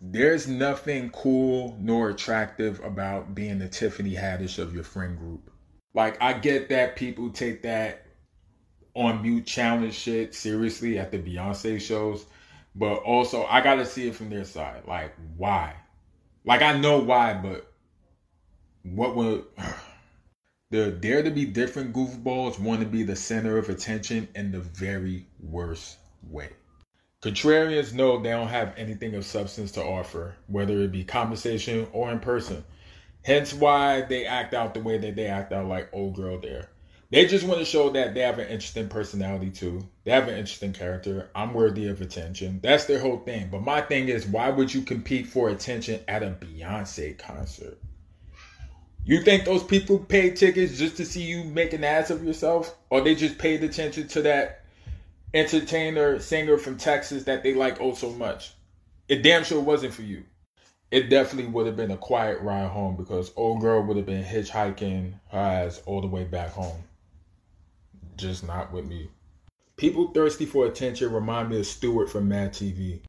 There's nothing cool nor attractive about being the Tiffany Haddish of your friend group. Like, I get that people take that on mute challenge shit seriously at the Beyonce shows, but also I gotta see it from their side. Like, why? Like, I know why, but what would. the dare to be different goofballs want to be the center of attention in the very worst way? Contrarians know they don't have anything of substance to offer, whether it be conversation or in person. Hence why they act out the way that they act out like old girl there. They just want to show that they have an interesting personality too. They have an interesting character. I'm worthy of attention. That's their whole thing. But my thing is, why would you compete for attention at a Beyonce concert? You think those people paid tickets just to see you make an ass of yourself? Or they just paid attention to that entertainer, singer from Texas that they like oh so much. It damn sure wasn't for you. It definitely would have been a quiet ride home because old girl would have been hitchhiking her ass all the way back home. Just not with me. People thirsty for attention remind me of Stuart from Mad TV.